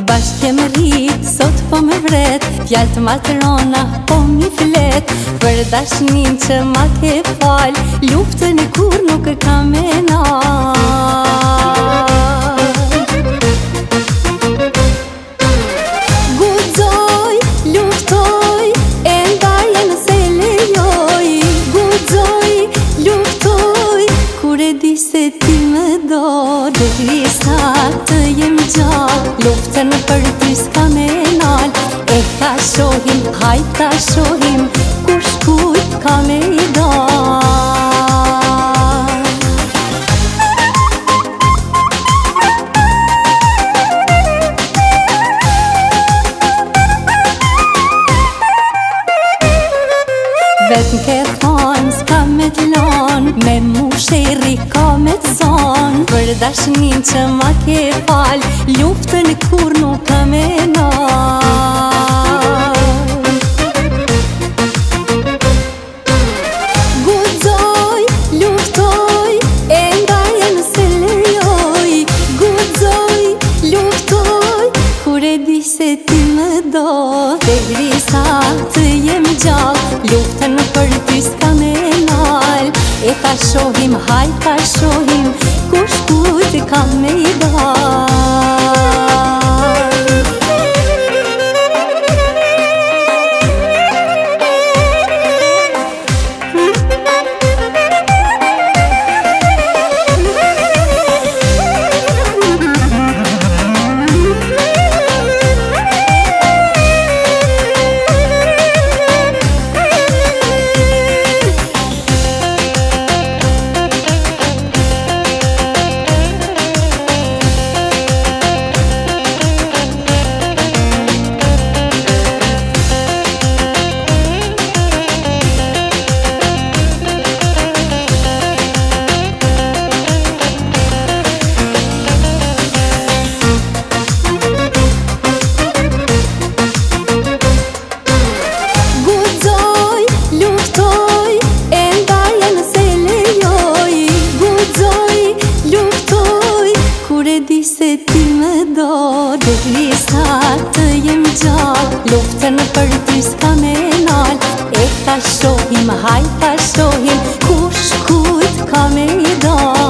Bashke më ri, sot po më vret Fjallë të matrona, po mi flet Për dashnin që ma ke fal Luftën e kur nuk e kam e nal di se ti me do Dhe t'i sa të jem gjall Luftën për t'i s'ka me nal E ka shohim, haj ka shohim Kush kujt ka me i do Vetëm ke Me mushe i rikomet son Për dashnin që ma ke fal Luftën kur nuk ka me E në di se ti më do Te grisa të jem gjat Luftën për ty s'ka nga fjall E ta shohim, hajt ta shohim Kush kujt kam me i dal shohin Kush kujt kam me i dan